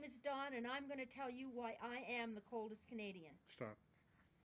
Name is Don, and I'm going to tell you why I am the coldest Canadian. Stop.